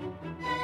Música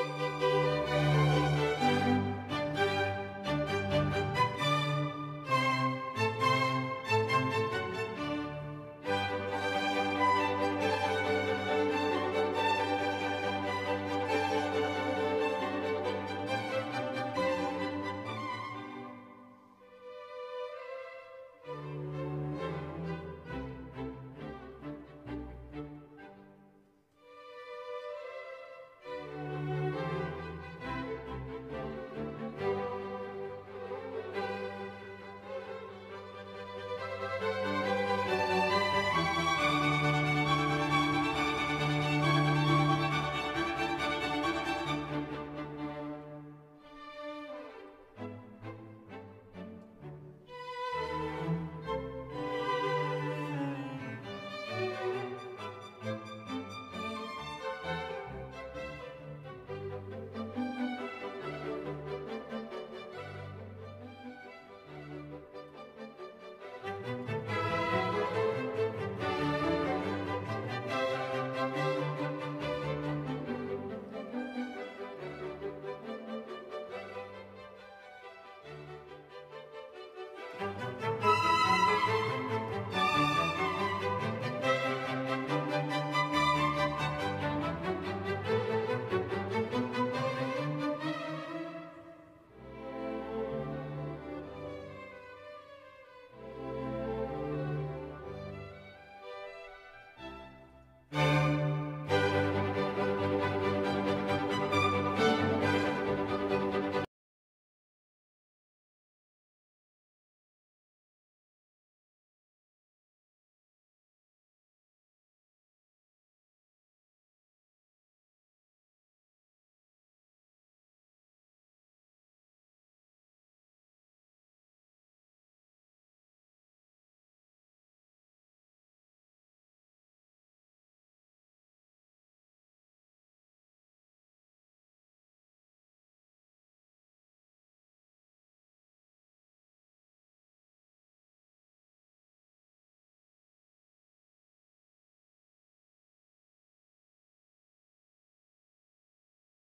Música